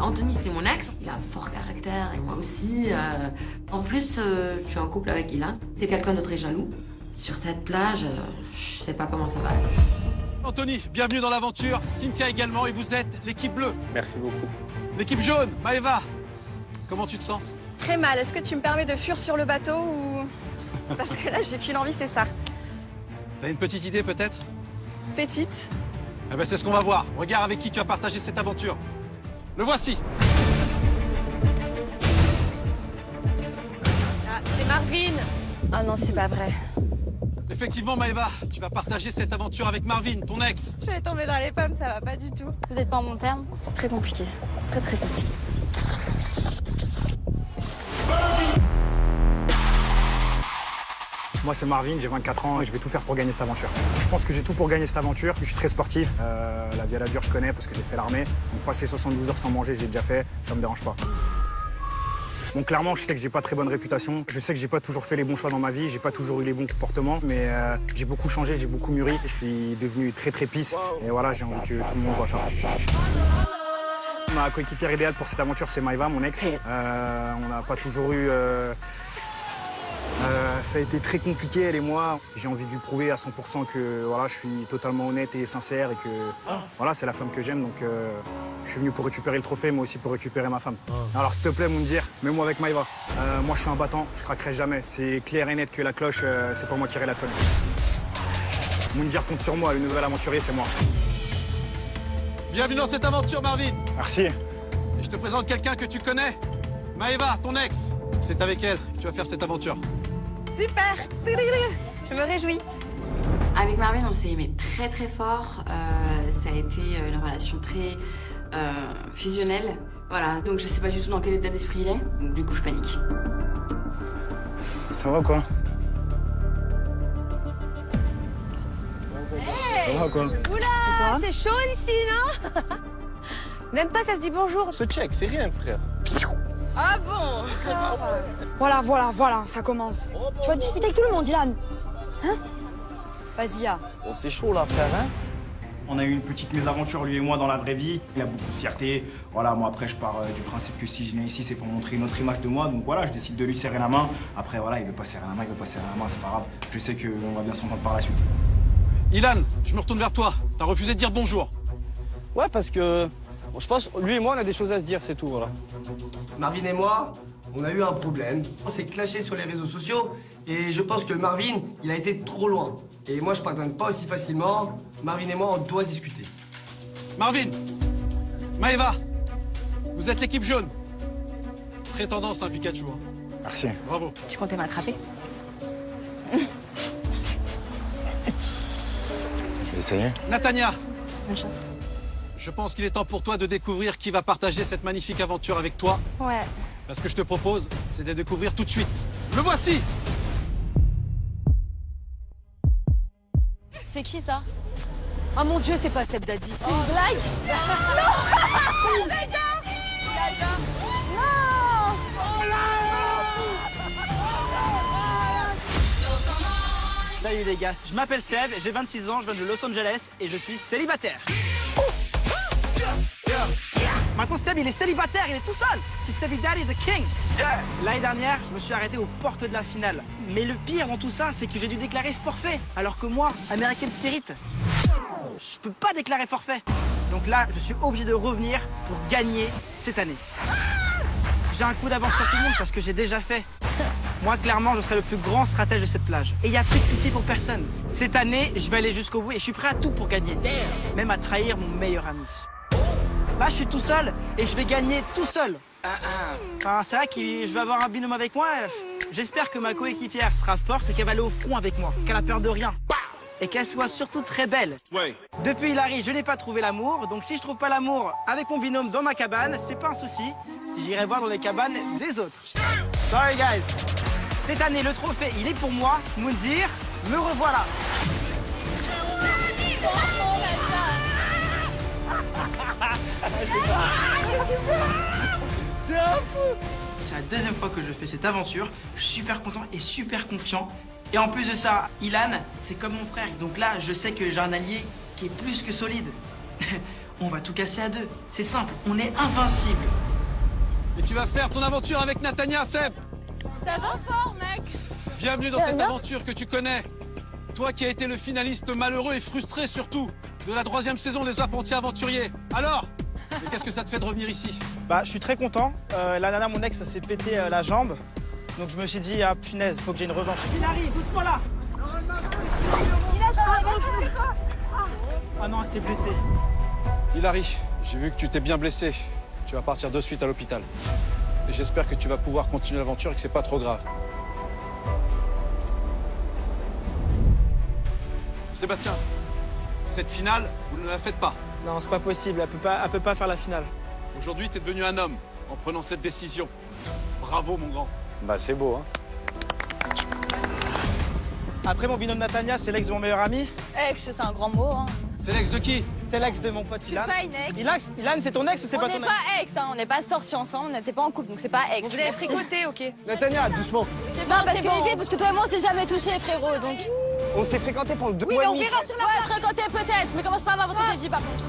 Anthony, c'est mon ex. Il a un fort caractère et moi aussi. euh. En plus, euh, je suis en couple avec Ilan. C'est quelqu'un de très jaloux. Sur cette plage, euh, je sais pas comment ça va. Anthony, bienvenue dans l'aventure. Cynthia également, et vous êtes l'équipe bleue. Merci beaucoup. L'équipe jaune, Maëva. Comment tu te sens? Très mal. Est-ce que tu me permets de fuir sur le bateau ou. Parce que là, j'ai qu'une envie, c'est ça. T'as une petite idée peut-être? Petite. Eh ben c'est ce qu'on va voir. Regarde avec qui tu as partagé cette aventure. Le voici. Ah, c'est Marvin. Ah non, c'est pas vrai. Effectivement, Maëva, tu vas partager cette aventure avec Marvin, ton ex. Je vais tomber dans les pommes, ça va pas du tout. Vous êtes pas en mon terme? C'est très compliqué. C'est très très compliqué. Moi, c'est Marvin, j'ai 24 ans et je vais tout faire pour gagner cette aventure. Je pense que j'ai tout pour gagner cette aventure. Je suis très sportif. Euh, la vie à la dure, je connais parce que j'ai fait l'armée. Donc, passer 72 heures sans manger, j'ai déjà fait. Ça me dérange pas. Bon, clairement, je sais que j'ai pas très bonne réputation. Je sais que j'ai pas toujours fait les bons choix dans ma vie. J'ai pas toujours eu les bons comportements. Mais euh, j'ai beaucoup changé, j'ai beaucoup mûri. Je suis devenu très très pisse. Et voilà, j'ai envie que tout le monde voit ça. Ma coéquipière idéale pour cette aventure, c'est Maïva, mon ex. Euh, on n'a pas toujours eu. Euh, ça a été très compliqué, elle et moi. J'ai envie de lui prouver à 100% que voilà, je suis totalement honnête et sincère et que voilà, c'est la femme que j'aime. Donc euh, je suis venu pour récupérer le trophée, mais aussi pour récupérer ma femme. Alors s'il te plaît, Moundir, mets-moi avec Maïva. Euh, moi, je suis un battant, je craquerai jamais. C'est clair et net que la cloche, euh, c'est pas moi qui irai la sonner. Moundir compte sur moi, le nouvel aventurier, c'est moi. Bienvenue dans cette aventure, Marvin. Merci. Et je te présente quelqu'un que tu connais. Maëva, ton ex. C'est avec elle que tu vas faire cette aventure. Super Je me réjouis. Avec Marvin, on s'est aimé très très fort. Euh, ça a été euh, une relation très euh, fusionnelle. Voilà, donc je sais pas du tout dans quel état d'esprit il est. Donc du coup, je panique. Ça va quoi? Hey, Ça va, quoi? Oula, c'est chaud ici, non? [laughs] Même pas, ça se dit bonjour. Ce check, c'est rien, frère. Ah bon Voilà, voilà, voilà, ça commence. Tu vas discuter avec tout le monde, Dylan. Hein Vas-y, ah. Oh, c'est chaud là, frère, hein On a eu une petite mésaventure, lui et moi, dans la vraie vie. Il a beaucoup de fierté. Voilà, moi, après, je pars euh, du principe que si je viens ici, c'est pour montrer une autre image de moi. Donc voilà, je décide de lui serrer la main. Après, voilà, il veut pas serrer la main, il veut pas serrer la main, c'est pas grave. Je sais qu'on va bien s'entendre par la suite. Ilan, je me retourne vers toi. T'as refusé de dire bonjour. Ouais, parce que bon, je pense, lui et moi, on a des choses à se dire, c'est tout, voilà. Marvin et moi, on a eu un problème. On s'est clashé sur les réseaux sociaux et je pense que Marvin, il a été trop loin. Et moi, je pardonne pas aussi facilement. Marvin et moi, on doit discuter. Marvin, Maëva, vous êtes l'équipe jaune. Très tendance, hein, Pikachu. hein. Merci. Bravo. Tu comptais m'attraper [laughs] J'ai essayé. Natania, Bonne chance. Je pense qu'il est temps pour toi de découvrir qui va partager cette magnifique aventure avec toi. Ouais. Ce que je te propose, c'est de la découvrir tout de suite. Le voici C'est qui ça? Oh mon dieu, c'est pas Seb Daddy. C'est une blague? Non Salut les gars, je m'appelle Seb, j'ai 26 ans, je viens de Los Angeles et je suis célibataire. Maintenant Seb il est célibataire, il est tout seul. C'est Sebi Daddy the King. L'année dernière, je me suis arrêté aux portes de la finale. Mais le pire dans tout ça, c'est que j'ai dû déclarer forfait. Alors que moi, American Spirit, je peux pas déclarer forfait. Donc là, je suis obligé de revenir pour gagner cette année. J'ai un coup d'avance sur tout le monde parce que j'ai déjà fait. Moi, clairement, je serai le plus grand stratège de cette plage. Et il n'y a plus de pitié pour personne. Cette année, je vais aller jusqu'au bout et je suis prêt à tout pour gagner. Même à trahir mon meilleur ami. Là, je suis tout seul et je vais gagner tout seul. Enfin, c'est vrai que je vais avoir un binôme avec moi. J'espère que ma coéquipière sera forte et qu'elle va aller au front avec moi. Qu'elle a peur de rien. Et qu'elle soit surtout très belle. Depuis Hilary, je n'ai pas trouvé l'amour. Donc si je trouve pas l'amour avec mon binôme dans ma cabane, c'est pas un souci. J'irai voir dans les cabanes des autres. Sorry guys. Cette année, le trophée, il est pour moi. Moundir, me revoilà. C'est la deuxième fois que je fais cette aventure. Je suis super content et super confiant. Et en plus de ça, Ilan, c'est comme mon frère. Donc là, je sais que j'ai un allié qui est plus que solide. [laughs] on va tout casser à deux. C'est simple, on est invincible. Et tu vas faire ton aventure avec Natania, Seb Ça va fort, mec Bienvenue dans cette aventure que tu connais. Toi qui as été le finaliste malheureux et frustré surtout de la troisième saison des apprentis aventuriers. Alors Qu'est-ce que ça te fait de revenir ici? Bah, je suis très content. Euh, la nana, mon ex, ça s'est pété euh, la jambe. Donc je me suis dit, ah punaise, faut que j'ai une revanche. Hilary, doucement là Ah non, elle s'est blessée. Hilary, j'ai vu que tu t'es bien blessé. Tu vas partir de suite à l'hôpital. Et j'espère que tu vas pouvoir continuer l'aventure et que c'est pas trop grave. Sébastien, cette finale, vous ne la faites pas. Non, c'est pas possible, elle peut pas, elle peut pas faire la finale. Aujourd'hui, tu es devenu un homme en prenant cette décision. Bravo, mon grand. Bah, c'est beau, hein. Après, mon binôme Natania, c'est l'ex de mon meilleur ami. Ex, c'est un grand mot. Hein. C'est l'ex de qui? C'est l'ex de mon pote Ilan. pas une ex. Ilan, Ilan, c'est ton ex ou c'est On pas n'est ton ex? pas ex, hein. on n'est pas sortis ensemble, on n'était pas en couple, donc c'est pas ex. Vous avez fricoté, ok Natania, doucement. Non, parce que les filles, parce que toi et moi, on s'est jamais touchés, frérot, donc. On s'est fréquenté pendant deux Oui, mois mais et on verra sur la Ouais, fréquenter peut-être, mais commence pas à m'inventer des vies par contre.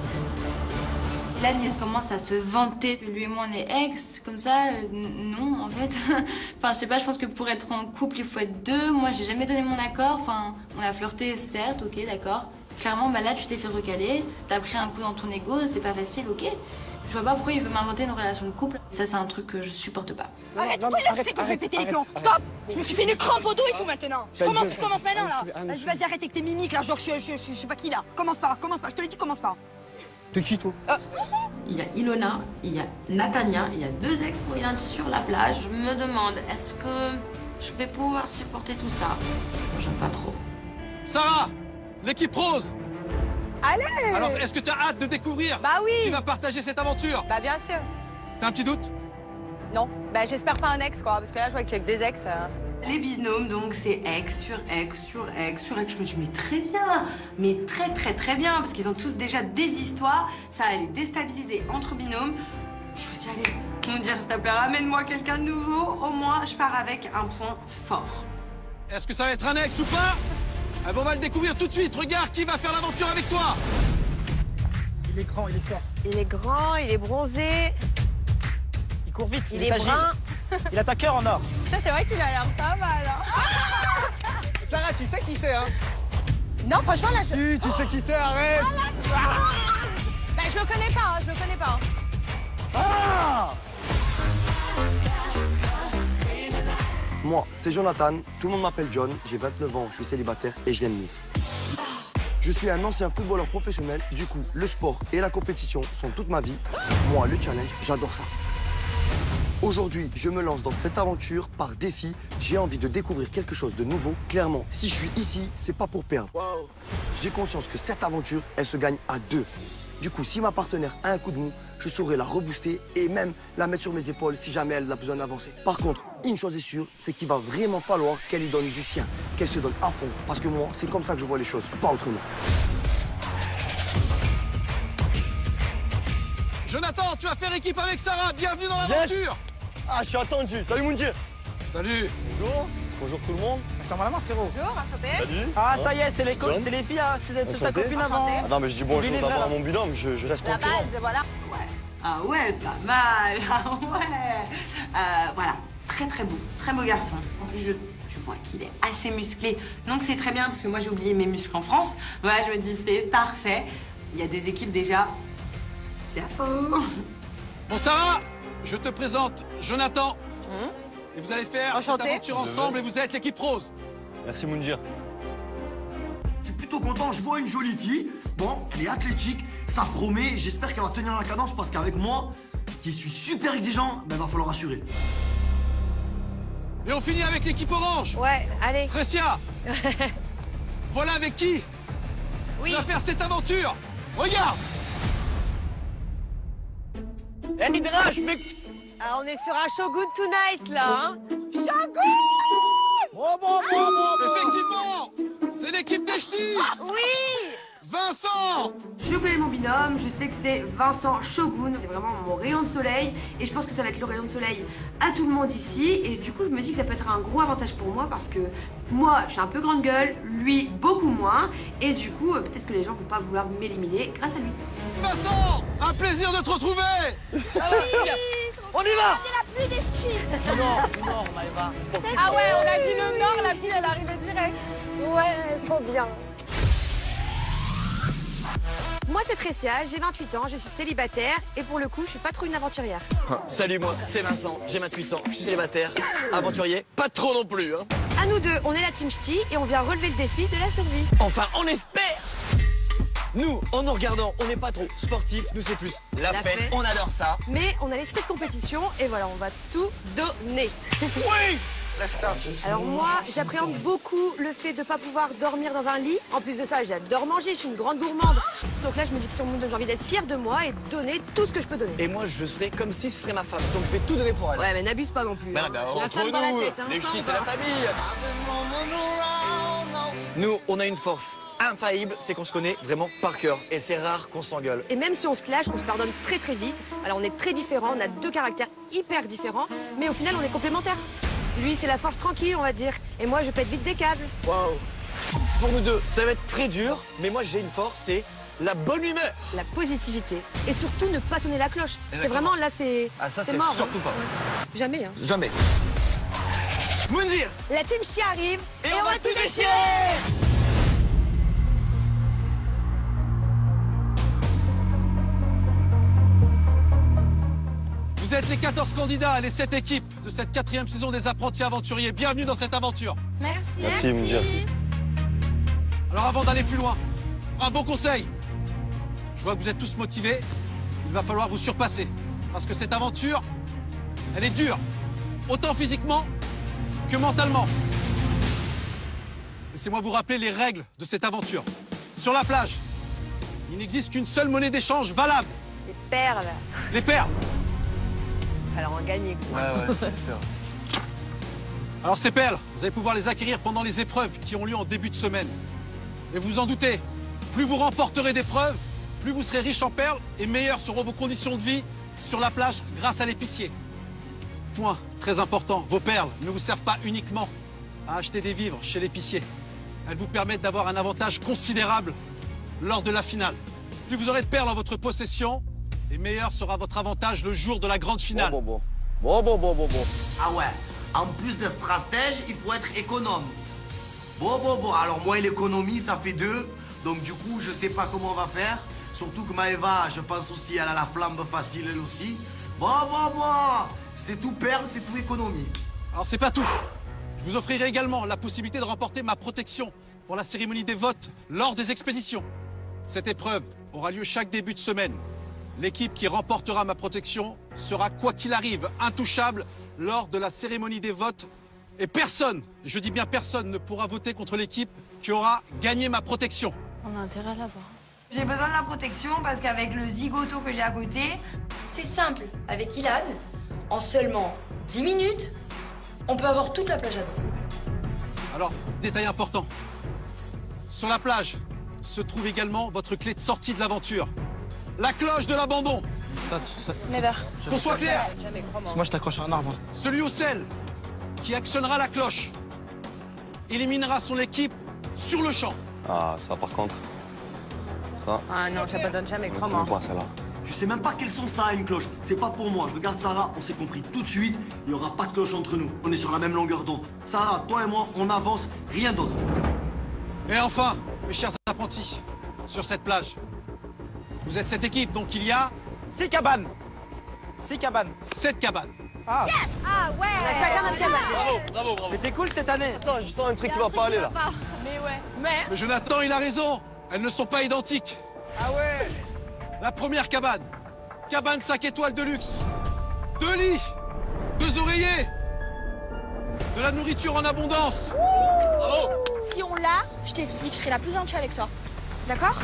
Là, il commence à se vanter que lui et moi on est ex, comme ça, euh, non en fait. [laughs] enfin, je sais pas, je pense que pour être en couple, il faut être deux. Moi, j'ai jamais donné mon accord. Enfin, on a flirté, certes, ok, d'accord. Clairement, bah là, tu t'es fait recaler, t'as pris un coup dans ton ego, c'était pas facile, ok. Je vois pas pourquoi il veut m'inventer une relation de couple. Ça, c'est un truc que je supporte pas. Arrête, pourquoi il a fait que je vais péter les plombs Stop. Je me suis fait une crampe au dos et tout maintenant Comment tu commences maintenant là. Arrête, Vas-y, vas-y, arrête avec tes mimiques là, genre je, je, je, je sais pas qui là. Commence pas, commence pas, je te l'ai dit, commence pas. T'es qui, toi? Il y a Ilona, il y a Natania, il y a deux ex pour Ilan sur la plage. Je me demande, est-ce que je vais pouvoir supporter tout ça? J'aime pas trop. Sarah L'équipe rose! Allez! Alors, est-ce que tu as hâte de découvrir? Bah oui! Qui va partager cette aventure! Bah bien sûr T'as un petit doute? Non, bah j'espère pas un ex, quoi, parce que là, je vois qu'avec des ex... euh, Les binômes, donc c'est ex sur ex sur ex sur ex. Je me dis, mais très bien, mais très très très bien, parce qu'ils ont tous déjà des histoires. Ça allait déstabiliser entre binômes. Je me suis dit, allez, nous dire, s'il te plaît, ramène-moi quelqu'un de nouveau. Au moins, je pars avec un point fort. Est-ce que ça va être un ex ou pas? Ah ben, On va le découvrir tout de suite. Regarde qui va faire l'aventure avec toi Il est grand, il est fort. Il est grand, il est bronzé. Il court vite, Il il, est agile. brun. [laughs] Il a ta cœur en or. Ça, [laughs] c'est vrai qu'il a l'air pas mal. Hein. [laughs] Sarah, tu sais qui c'est, hein non, franchement, là, je... Si, tu sais qui c'est, arrête Bah, je le connais pas, hein, je le connais pas. Ah Moi, c'est Jonathan, tout le monde m'appelle John, j'ai 29 ans, je suis célibataire et je viens de Nice. Je suis un ancien footballeur professionnel, du coup, le sport et la compétition sont toute ma vie. Moi, le challenge, j'adore ça. Aujourd'hui, je me lance dans cette aventure par défi. J'ai envie de découvrir quelque chose de nouveau. Clairement, si je suis ici, c'est pas pour perdre. J'ai conscience que cette aventure, elle se gagne à deux. Du coup, si ma partenaire a un coup de mou, je saurai la rebooster et même la mettre sur mes épaules si jamais elle a besoin d'avancer. Par contre, une chose est sûre, c'est qu'il va vraiment falloir qu'elle y donne du sien, qu'elle se donne à fond. Parce que moi, c'est comme ça que je vois les choses, pas autrement. Jonathan, tu vas faire équipe avec Sarah. Bienvenue dans l'aventure Ah, je suis attendu. Salut Moundir. Salut Bonjour. Bonjour tout le monde. Ça va la main, frérot. Bonjour, enchanté. Salut. Ah, ça y est, c'est les, co- les filles, hein, c'est ta copine avant. Ah non, mais je dis bonjour d'abord à mon binôme, je, je reste La concurrent. base, voilà. Ah ouais, pas mal. [laughs] Ah ouais. Euh, voilà, très très beau, très beau garçon. En plus, je, je vois qu'il est assez musclé. Donc c'est très bien parce que moi j'ai oublié mes muscles en France. Voilà, je me dis c'est parfait. Il y a des équipes déjà. Ciao. Bon, Sarah, je te présente Jonathan. Et vous allez faire Enchanté. cette aventure ensemble et vous êtes l'équipe rose. Merci Moundir. Je suis plutôt content, je vois une jolie fille. Bon, elle est athlétique, ça promet. J'espère qu'elle va tenir la cadence parce qu'avec moi, qui suis super exigeant, ben, va falloir assurer. Et on finit avec l'équipe orange. Ouais, allez. Tressia, [laughs] voilà avec qui Oui. tu vas faire cette aventure. Regarde Eh, Hydra, je mets... Ah, on est sur un show good tonight, là. Hein. Effectivement, c'est l'équipe des ch'tis. Oui Vincent Je connais mon binôme, je sais que c'est Vincent Shogun, c'est vraiment mon rayon de soleil et je pense que ça va être le rayon de soleil à tout le monde ici et du coup je me dis que ça peut être un gros avantage pour moi parce que moi je suis un peu grande gueule, lui beaucoup moins et du coup euh, peut-être que les gens vont pas vouloir m'éliminer grâce à lui. Vincent Un plaisir de te retrouver On y va C'est la pluie des skis. Du nord, du nord, Maëva. Sportif. Ah ouais, on a dit le nord, la pluie elle arrivait direct. Ouais, trop bien. Moi c'est Tressia, j'ai 28 ans, je suis célibataire et pour le coup je suis pas trop une aventurière. Salut, moi, c'est Vincent, j'ai 28 ans, je suis célibataire, aventurier, pas trop non plus, hein. À nous deux, on est la team Ch'ti et on vient relever le défi de la survie. Enfin, on espère Nous, en nous regardant, on n'est pas trop sportifs, nous c'est plus la, La fête, fête. on adore ça. Mais on a l'esprit de compétition et voilà, on va tout donner. Oui Alors moi, j'appréhende beaucoup le fait de pas pouvoir dormir dans un lit. En plus de ça, j'adore manger, je suis une grande gourmande. Donc là, je me dis que sur mon j'ai envie d'être fière de moi et de donner tout ce que je peux donner. Et moi, je serai comme si ce serait ma femme, donc je vais tout donner pour elle. Ouais, mais n'abuse pas non plus. Bah, hein. bah, La entre femme dans la nous, tête, hein. les ch'tis, c'est la famille. Nous, on a une force infaillible, c'est qu'on se connaît vraiment par cœur. Et c'est rare qu'on s'engueule. Et même si on se clash, on se pardonne très très vite. Alors on est très différents, on a deux caractères hyper différents, mais au final on est complémentaires. Lui c'est la force tranquille on va dire, et moi je pète vite des câbles. Waouh Pour nous deux, ça va être très dur, mais moi j'ai une force, c'est la bonne humeur. La positivité. Et surtout ne pas sonner la cloche. C'est vraiment là c'est Ah ça c'est c'est mort. hein. surtout pas. Jamais hein. Jamais. Moundir La team Chi arrive Et, on, va tout déchirer êtes les 14 candidats et les 7 équipes de cette quatrième saison des apprentis aventuriers. Bienvenue dans cette aventure. Merci. Merci. Alors avant d'aller plus loin, un bon conseil. Je vois que vous êtes tous motivés. Il va falloir vous surpasser. Parce que cette aventure, elle est dure. Autant physiquement que mentalement. Laissez-moi vous rappeler les règles de cette aventure. Sur la plage, il n'existe qu'une seule monnaie d'échange valable. Les perles. Les perles. Alors on gagner quoi. Alors ces perles, vous allez pouvoir les acquérir pendant les épreuves qui ont lieu en début de semaine. Et vous en doutez, plus vous remporterez d'épreuves, plus vous serez riche en perles et meilleures seront vos conditions de vie sur la plage grâce à l'épicier. Point très important, vos perles ne vous servent pas uniquement à acheter des vivres chez l'épicier. Elles vous permettent d'avoir un avantage considérable lors de la finale. Plus vous aurez de perles en votre possession, et meilleur sera votre avantage le jour de la grande finale. Bon, bon, bon. Bon, bon, bon, bon, Ah ouais, en plus d'être stratège, il faut être économe. Bon, bon, bon, alors moi et l'économie, ça fait deux. Donc du coup, je sais pas comment on va faire. Surtout que Maëva, je pense aussi, elle a la flambe facile, elle aussi. Bon, bon, bon, c'est tout perle, c'est tout économie. Alors c'est pas tout. Je vous offrirai également la possibilité de remporter ma protection pour la cérémonie des votes lors des expéditions. Cette épreuve aura lieu chaque début de semaine. L'équipe qui remportera ma protection sera, quoi qu'il arrive, intouchable lors de la cérémonie des votes. Et personne, et je dis bien personne, ne pourra voter contre l'équipe qui aura gagné ma protection. On a intérêt à l'avoir. J'ai besoin de la protection parce qu'avec le zigoto que j'ai à côté, c'est simple. Avec Ilan, en seulement 10 minutes, on peut avoir toute la plage à dos. Alors, détail important. Sur la plage se trouve également votre clé de sortie de l'aventure. La cloche de l'abandon. Never. Qu'on soit clair, Moi, je t'accroche à un arbre. celui ou celle qui actionnera la cloche éliminera son équipe sur le champ. Ah, ça par contre. Ça. Ah non, j'abandonne jamais, on crois-moi. pas celle-là. Je sais même pas quels sont ça, une cloche. C'est pas pour moi. Je regarde Sarah, on s'est compris tout de suite. Il y aura pas de cloche entre nous. On est sur la même longueur d'onde. Sarah, toi et moi, on avance, rien d'autre. Et enfin, mes chers apprentis, sur cette plage, vous êtes cette équipe, donc il y a... Six cabanes Six cabanes Sept cabanes. Ah Yes Ah ouais On a chacun notre cabane. Bravo, bravo, bravo. Mais t'es cool cette année Attends, je sens un truc qui va pas aller là. Mais ouais. Mais. Mais Jonathan, il a raison, elles ne sont pas identiques. Ah ouais La première cabane, cabane 5 étoiles de luxe. Deux lits, deux oreillers, de la nourriture en abondance. Bravo Si on l'a, je t'explique, je serai la plus gentille avec toi. D'accord?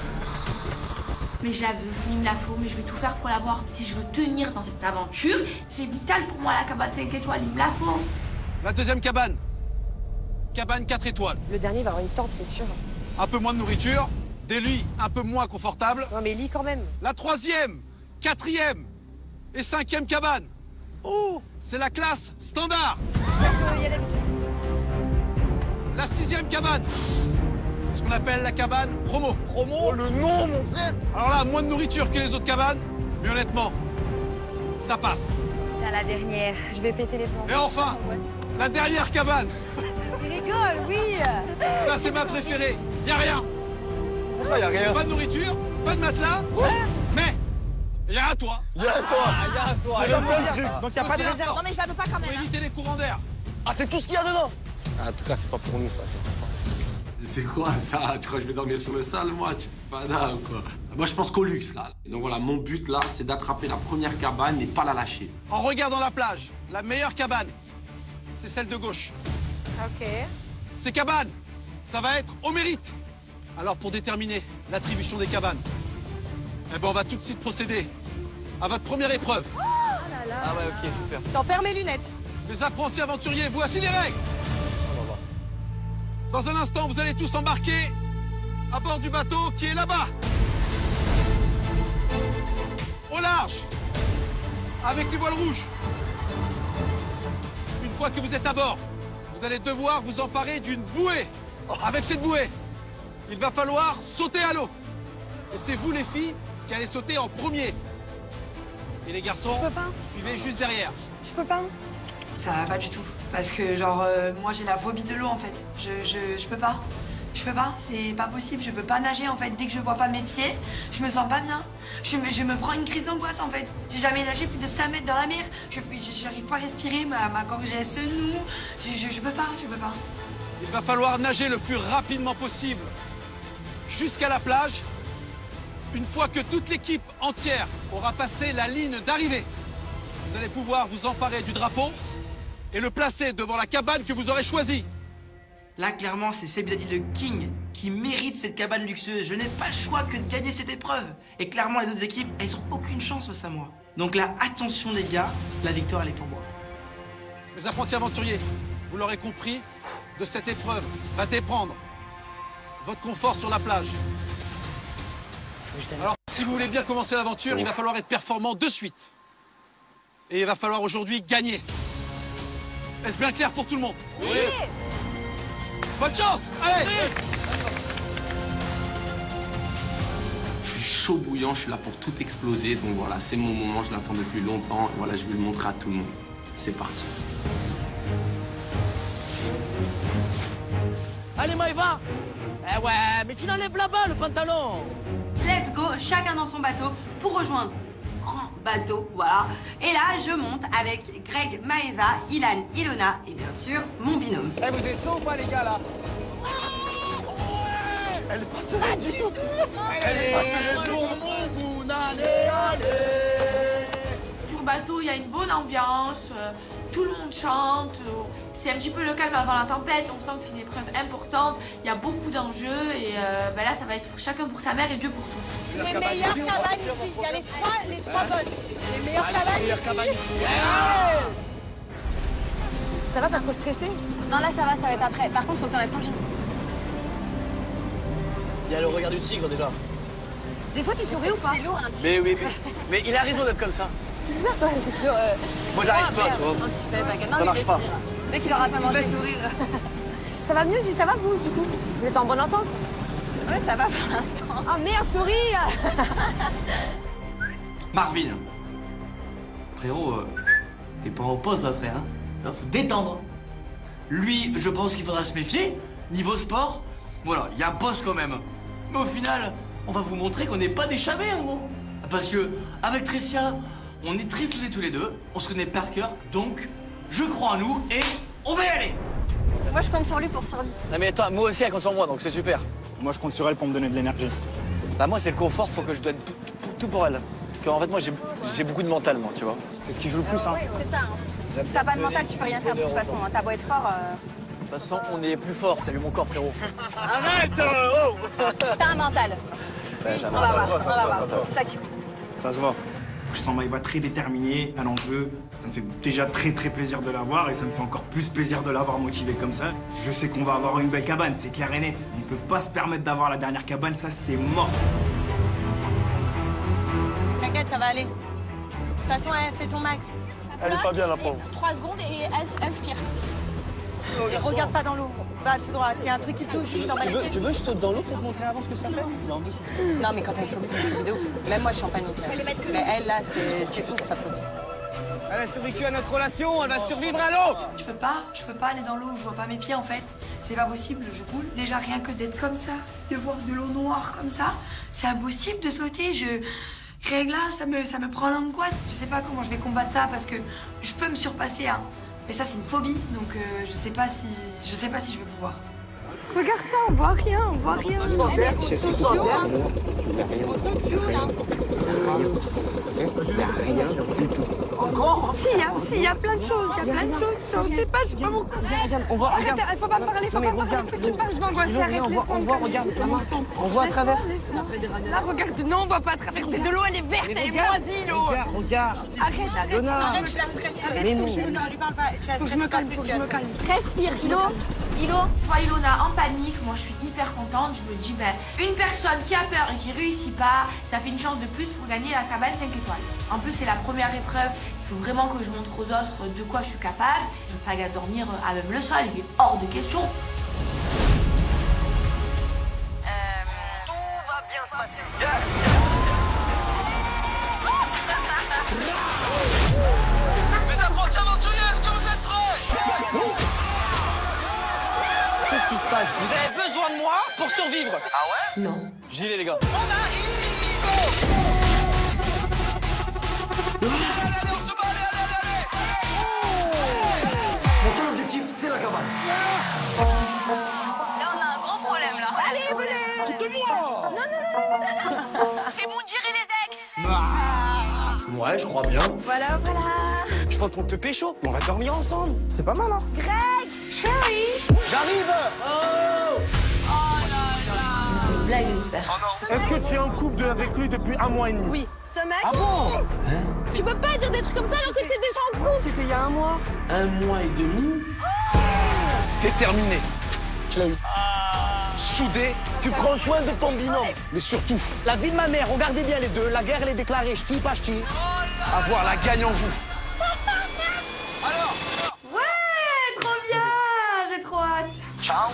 Mais je la veux, il me la faut, mais je vais tout faire pour l'avoir. Si je veux tenir dans cette aventure, c'est vital pour moi la cabane 5 étoiles, il me la faut. La deuxième cabane, cabane 4 étoiles. Le dernier va avoir une tente, c'est sûr. Un peu moins de nourriture, des lits un peu moins confortables. Non, mais lit quand même. La troisième, quatrième et cinquième cabane. Oh, c'est la classe standard. La sixième cabane, ce qu'on appelle la cabane promo. Promo Oh, le nom, mon frère Alors là, moins de nourriture que les autres cabanes, mais honnêtement, ça passe. À la dernière, je vais péter les plombs. Et enfin, la dernière cabane. Tu rigoles, oui Ça, c'est ma préférée. Y a rien. Comment ça, y a rien Pas de nourriture, pas de matelas, mais y a un toit. Y a un toit. y a un toit. C'est le seul truc. Donc y a pas de réserve. toit. Non, mais je la veux pas quand même. Pour hein. éviter les courants d'air. Ah, c'est tout ce qu'il y a dedans En tout cas, c'est pas pour nous ça. C'est quoi ça? Tu crois que je vais dormir sur le sol, moi? Tu fais pas dingue, quoi? Moi, je pense qu'au luxe, là. Donc voilà, mon but, là, c'est d'attraper la première cabane et pas la lâcher. En regardant la plage, la meilleure cabane, c'est celle de gauche. Ok. Ces cabanes, ça va être au mérite. Alors pour déterminer l'attribution des cabanes, eh ben on va tout de suite procéder à votre première épreuve. Ah ouais, ok, super. J'en perds mes lunettes. Les apprentis aventuriers, voici les règles. Dans un instant, vous allez tous embarquer à bord du bateau qui est là-bas. Au large, avec les voiles rouges. Une fois que vous êtes à bord, vous allez devoir vous emparer d'une bouée. Avec cette bouée, il va falloir sauter à l'eau. Et c'est vous les filles qui allez sauter en premier. Et les garçons, suivez juste derrière. Je peux pas. Ça va pas du tout. Parce que, genre, euh, moi j'ai la phobie de l'eau en fait. Je, peux pas. Je peux pas, c'est pas possible. Je peux pas nager en fait. Dès que je vois pas mes pieds, je me sens pas bien. Je me, prends une crise d'angoisse en fait. J'ai jamais nagé plus de 5 mètres dans la mer. Je j'arrive pas à respirer, ma, ma gorge elle se noue. Je, je peux pas, je peux pas. Il va falloir nager le plus rapidement possible jusqu'à la plage. Une fois que toute l'équipe entière aura passé la ligne d'arrivée, vous allez pouvoir vous emparer du drapeau et le placer devant la cabane que vous aurez choisie. Là, clairement, c'est Sebdadi le King qui mérite cette cabane luxueuse. Je n'ai pas le choix que de gagner cette épreuve. Et clairement, les autres équipes, elles ont aucune chance face à moi. Donc là, attention les gars, la victoire, elle est pour moi. Mes apprentis aventuriers, vous l'aurez compris, de cette épreuve va dépendre votre confort sur la plage. Alors, si vous voulez bien commencer l'aventure, il va falloir être performant de suite. Et il va falloir aujourd'hui gagner. Est-ce bien clair pour tout le monde Oui Bonne chance Allez Je suis chaud bouillant, je suis là pour tout exploser. Donc voilà, c'est mon moment, je l'attends depuis longtemps. Et voilà, je vais le montrer à tout le monde. C'est parti. Allez, Maëva Eh ouais, mais tu l'enlèves là-bas, le pantalon Let's go, chacun dans son bateau pour rejoindre bateau, voilà. Et là, je monte avec Greg, Maeva, Ilan, Ilona et bien sûr mon binôme. Eh, vous êtes chaud ou pas, les gars, là? Elle est pas sereine du tout Elle est pas sereine du tout Mon allez, allez Sur le bateau, il y a une bonne ambiance, euh, tout le monde chante, euh, c'est un petit peu le calme avant la tempête, on sent que c'est une épreuve importante, il y a beaucoup d'enjeux et euh, ben là ça va être pour chacun pour sa mère et Dieu pour tous. Les meilleures cabanes ici. Il y a les trois, les trois bonnes. Les meilleures cabanes ici. Ça va, pas trop stressé? Non, là ça va, ça va être après. Par contre, faut que t'enlèves ton jean. Il y a le regard du tigre, déjà. Des fois, tu souris ou pas? C'est lourd, un jean. Mais oui, mais, mais il a raison d'être comme ça. C'est bizarre, toi, c'est toujours. euh, Moi, j'arrive pas, tu vois. Non, si, fais pas gaffe. Non, Ça marche pas. Dès qu'il aura pas Tu mangé. vas sourire. [laughs] Ça va mieux, ça va vous, du coup? Vous êtes en bonne entente? Ouais, ça va pour l'instant. Oh merde, souris [laughs] Marvin. Frérot, euh, t'es pas en pause, là, frère. Hein Là, faut détendre. Lui, je pense qu'il faudra se méfier. Niveau sport, voilà, il y a un boss quand même. Mais au final, on va vous montrer qu'on n'est pas des chavets, en gros. Parce que, avec Tricia, on est très soudés tous les deux. On se connaît par cœur. Donc, je crois en nous et on va y aller. Moi, je compte sur lui pour survivre. Non, mais attends, moi aussi, elle compte sur moi, donc c'est super. Moi, je compte sur elle pour me donner de l'énergie. Bah, moi, c'est le confort, faut que je donne tout, tout- tout pour elle. Parce qu'en fait, moi, j'ai beaucoup de mental, moi, tu vois. C'est ce qui joue le plus, hein. C'est ça. hein. Si t'as pas de mental, tu peux rien faire de toute façon. hein. T'as beau être fort, euh, De toute façon, on est plus fort. T'as vu mon corps, frérot Arrête Oh t'as un mental. On va voir, on va voir. C'est ça qui compte. Ça se voit. Je sens Maïva très déterminée, elle en veut. Ça me fait déjà très très plaisir de la voir et ça me fait encore plus plaisir de l'avoir motivée comme ça. Je sais qu'on va avoir une belle cabane, c'est clair et net. On peut pas se permettre d'avoir la dernière cabane, ça c'est mort. T'inquiète, ça va aller. De toute façon, elle fait ton max. Elle est pas bien, la pauvre. 3 secondes et elle inspire. Et regarde pas dans l'eau. Va tout droit. S'il y a un truc qui touche, tu veux, tu veux que je saute dans l'eau pour te montrer avant ce que ça fait? Non, mais quand t'as une phobie, t'as une ouf. Même moi, je suis en panique. Mais elle, là, c'est c'est ouf, sa phobie. Elle a survécu à notre relation, elle va survivre à l'eau Je peux pas, je peux pas aller dans l'eau, je vois pas mes pieds en fait. C'est pas possible, je coule. Déjà rien que d'être comme ça, de voir de l'eau noire comme ça, c'est impossible de sauter. Je rien que là, ça me ça me prend l'angoisse. Je sais pas comment je vais combattre ça parce que je peux me surpasser hein. Mais ça c'est une phobie, donc euh, je sais pas si je sais pas si je vais pouvoir. Regarde ça, on voit rien, on voit rien. Saute joue, là. rien du tout. Encore Si, il y a- si, il y a plein de choses, il y a plein de choses. Je sais pas, je sais pas pourquoi. on voit, Arrête, regarde. arrête, faut pas parler, faut pas parler. tu parles, je vais angoisser, arrête, on voit, regarde, on voit à travers. Là, regarde, non, on voit pas à travers. C'est de l'eau, elle est verte, elle est regarde, moisie, l'eau. regarde, regarde. Arrête, arrête. Arrête, tu la stresses. Mais non. Non, lui parle pas. Faut que je me calme, faut que je me calme. Respire, Ilo. Ilo. Je vois Ilona en panique, moi je suis hyper contente, je me dis ben une personne qui a peur et qui réussit pas, ça fait une chance de plus pour gagner la cabane 5 étoiles. En plus c'est la première épreuve, il faut vraiment que je montre aux autres de quoi je suis capable. Je veux pas dormir à même le sol, il est hors de question. Tout va bien se passer. [laughs] qui se passe Vous avez besoin de moi pour survivre Ah ouais? Non. Gilet les gars. Mon seul objectif, c'est la cabane. Là on a un gros problème là. Allez, venez. Quitte-moi Non, non, non, non, non, non. C'est Moundir et les ex Ouais, je crois bien. Voilà, voilà. Je pense qu'on peut pécho, on va dormir ensemble. C'est pas mal hein Greg, chérie. J'arrive C'est une blague j'espère. Est-ce que tu es en couple avec lui depuis un mois et demi? Oui, ce mec. Ah bon? Tu peux pas dire des trucs comme ça alors que t'es déjà en couple? C'était il y a un mois. Un mois et demi? Déterminé. Tu l'as eu. Soudé. Tu prends soin de ton binôme. Mais surtout, La vie de ma mère, regardez bien les deux. La guerre, elle est déclarée. Ch'ti, pas ch'ti. avoir la gagne en vous. Ouais, trop bien J'ai trop hâte. Ciao.